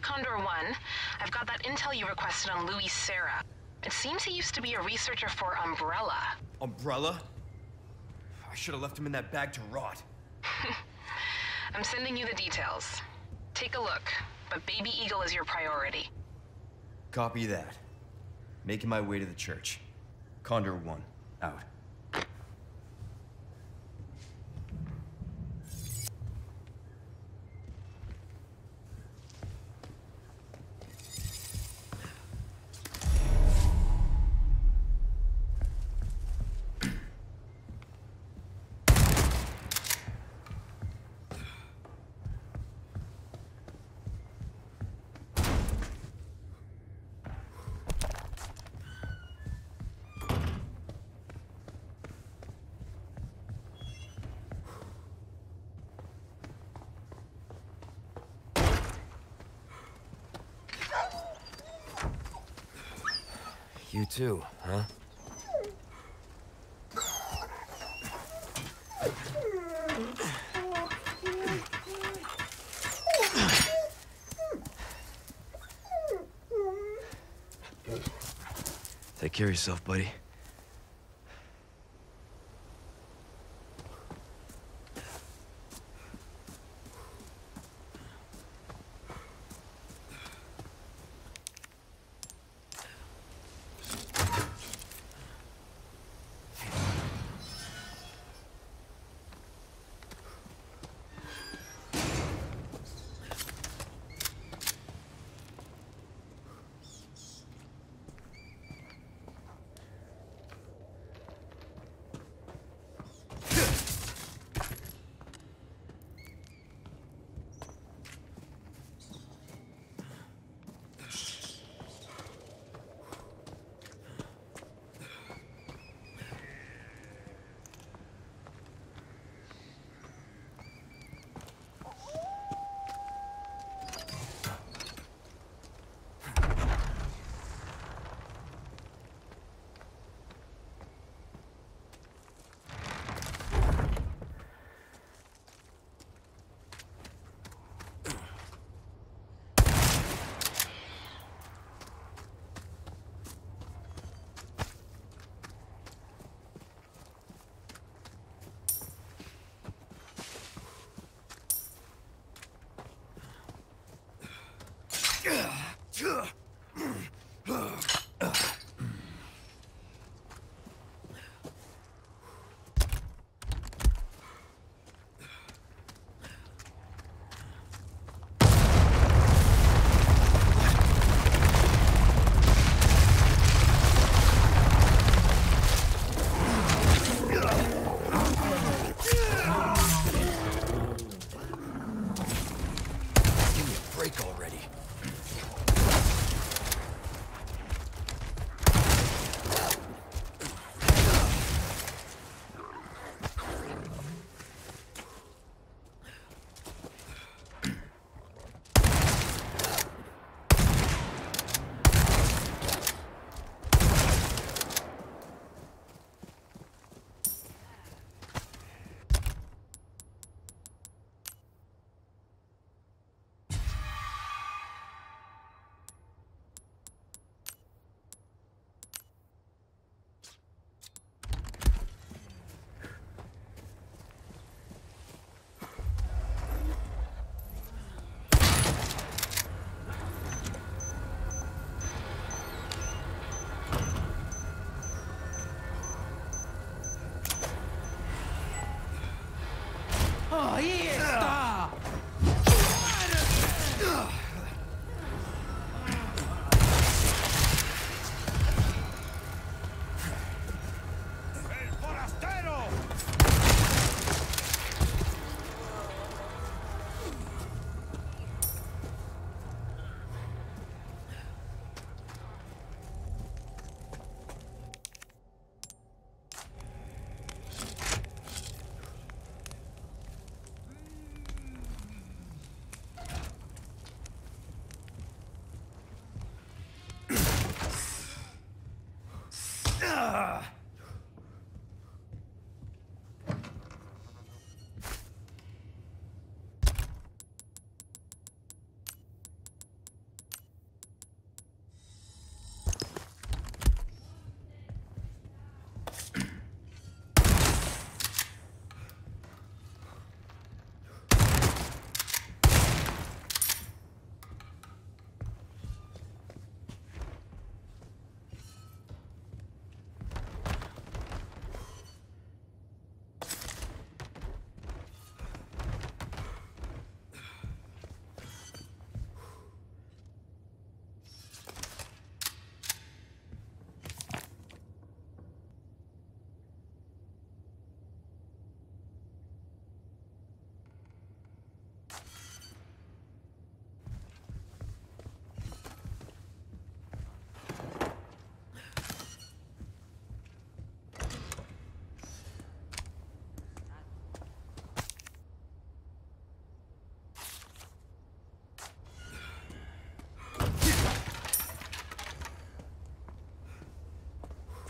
Condor 1. I've got that intel you requested on Luis Sera. It seems he used to be a researcher for Umbrella. Umbrella? I should have left him in that bag to rot. I'm sending you the details. Take a look, but Baby Eagle is your priority. Copy that. Making my way to the church. Condor 1, out. You too, huh? Take care of yourself, buddy.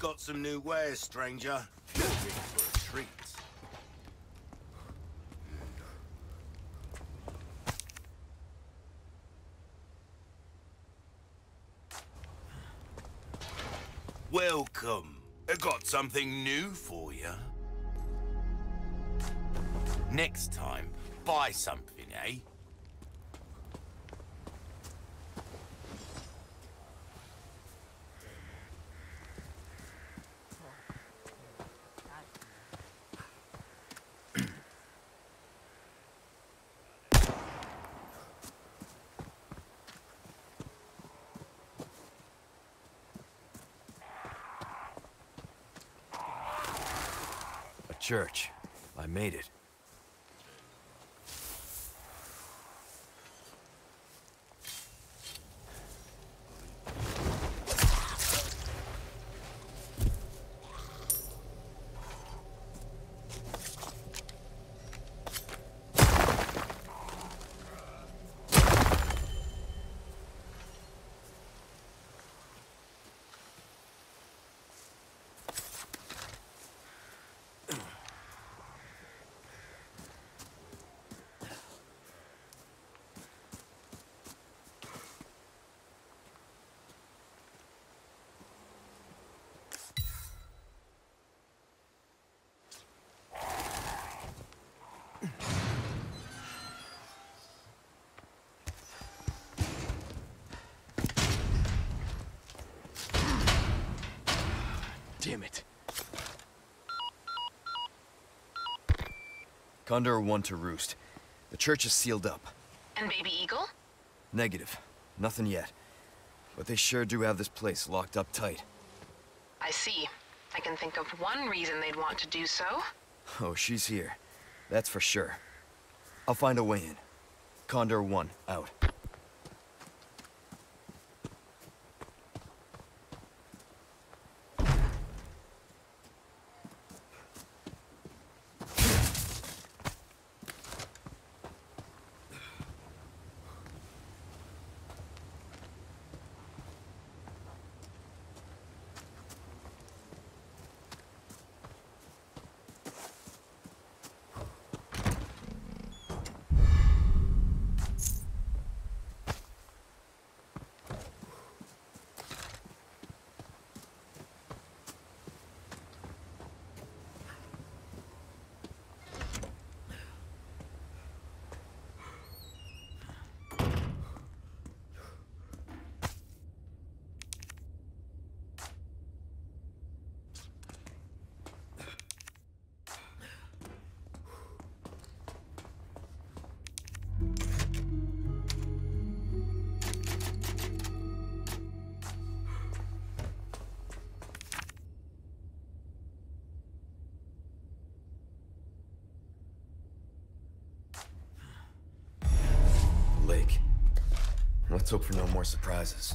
Got some new wares, stranger. For a treat. Welcome. I got something new for you. Next time, buy something, eh? A church. I made it. Damn it. Condor 1 to Roost. The church is sealed up. And Baby Eagle? Negative. Nothing yet. But they sure do have this place locked up tight. I see. I can think of one reason they'd want to do so. Oh, she's here. That's for sure. I'll find a way in. Condor 1, out. Let's hope for no more surprises.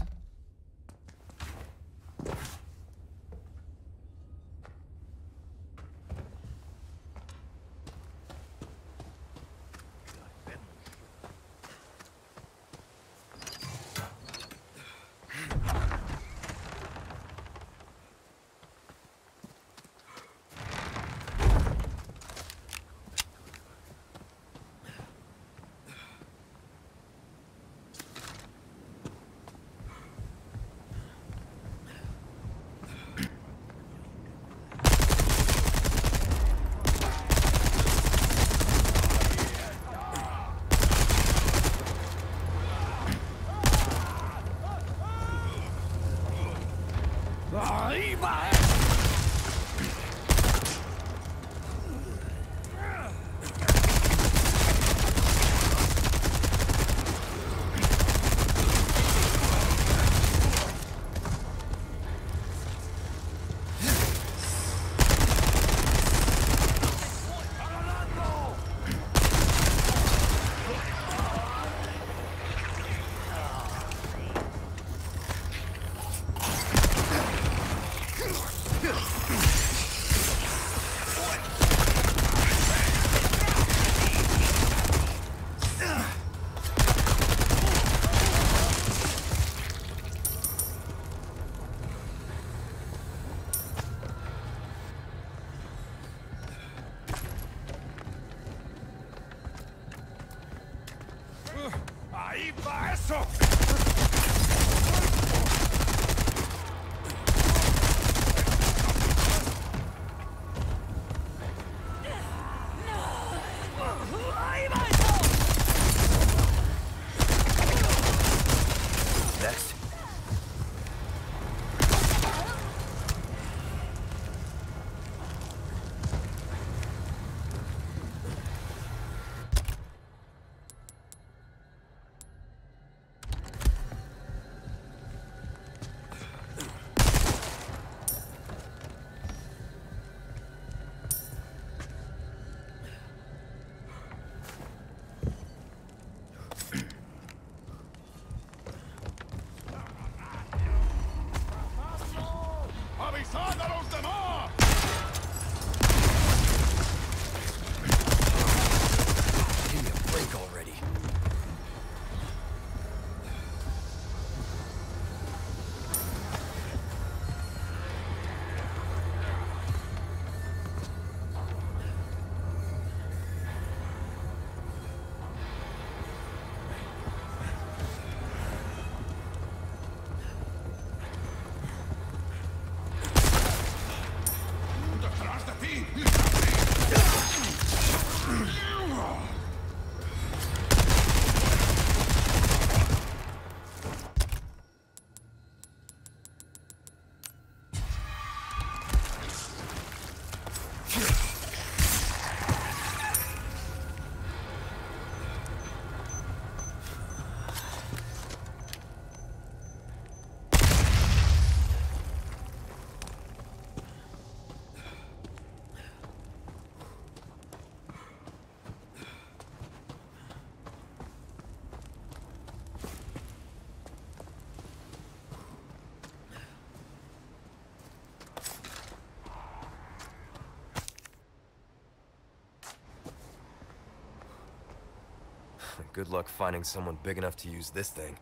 Good luck finding someone big enough to use this thing.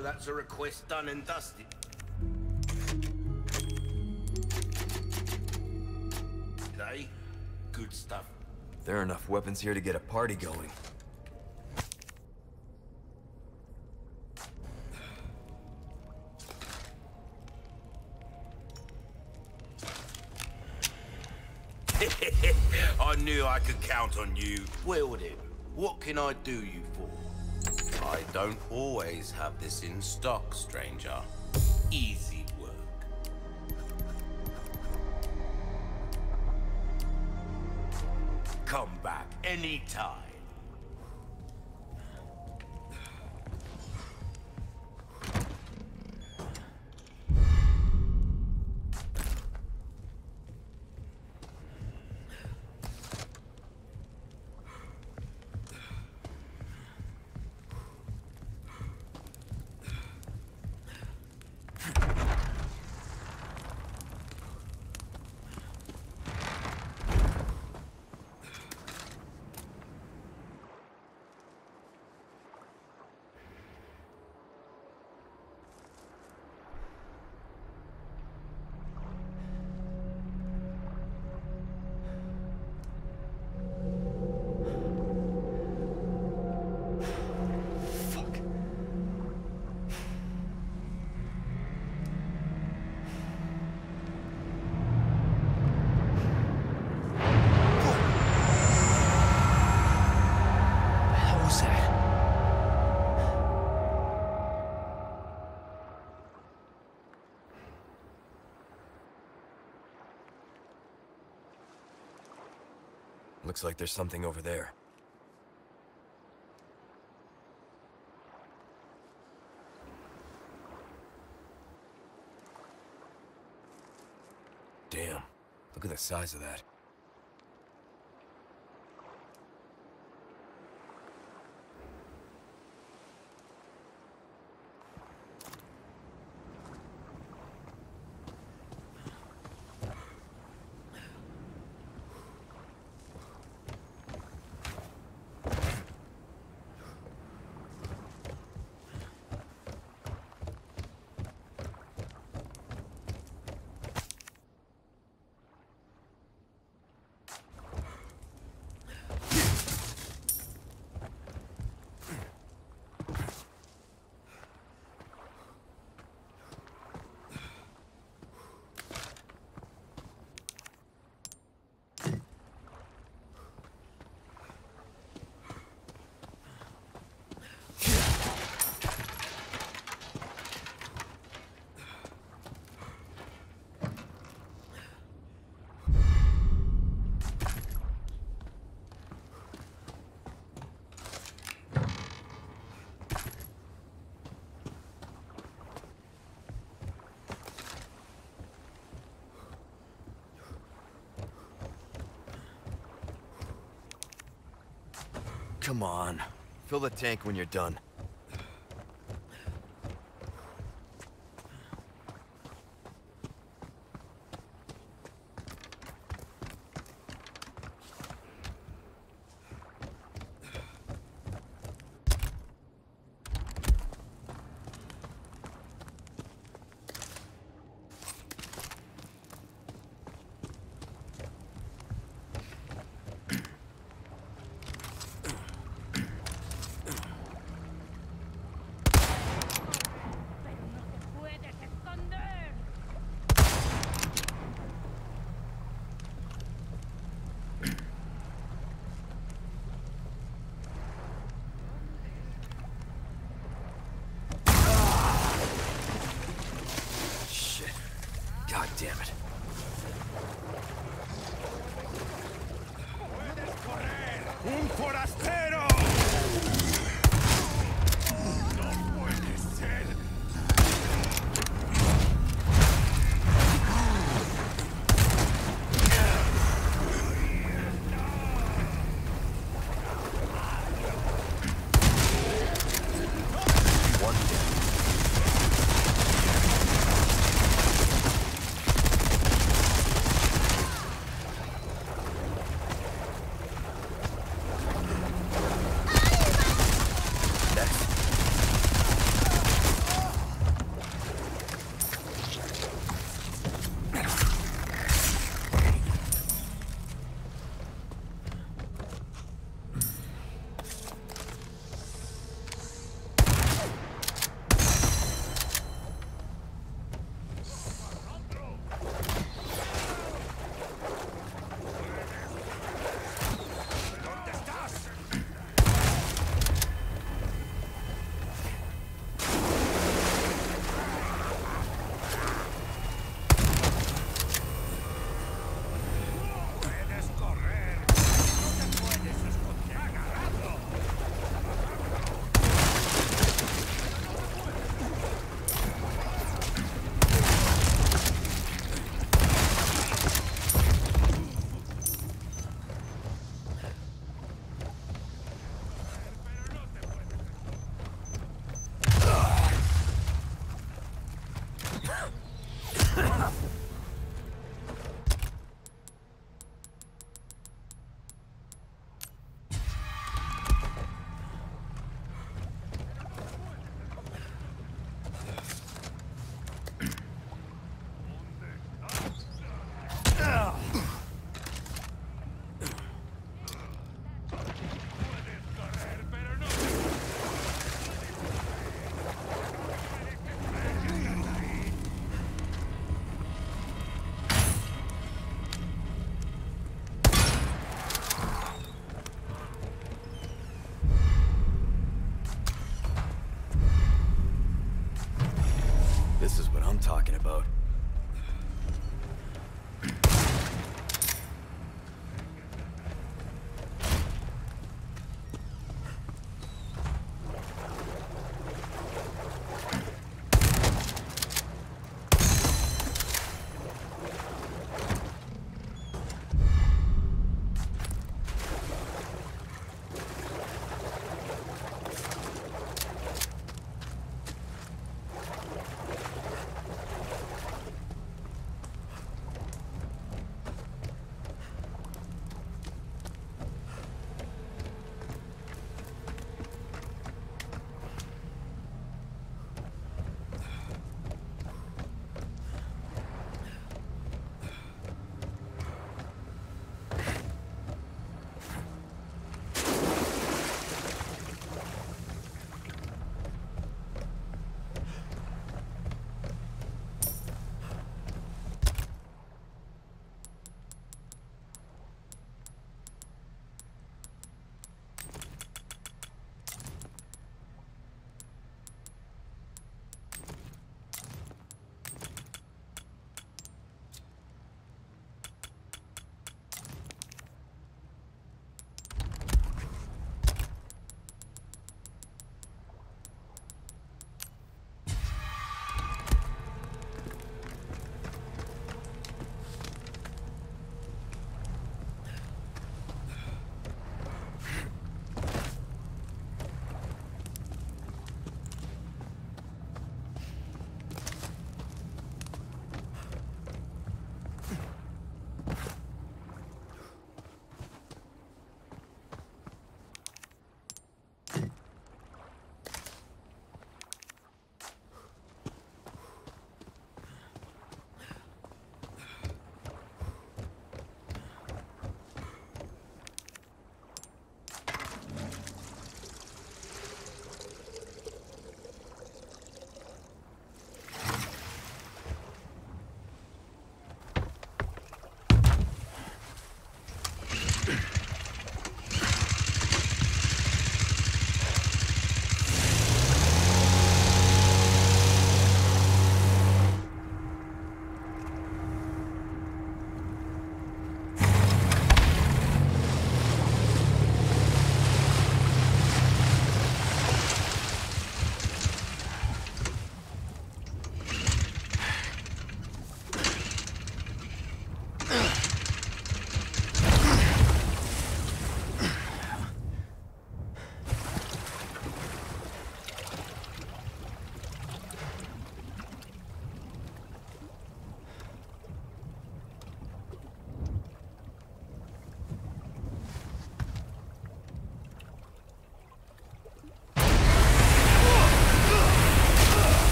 So that's a request done and dusted. Today, good stuff. There are enough weapons here to get a party going. I knew I could count on you. Well then, what can I do you? I don't always have this in stock, stranger. Easy work. Come back anytime. Looks like there's something over there. Damn. Look at the size of that. Come on. Fill the tank when you're done.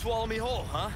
Swallow me whole, huh?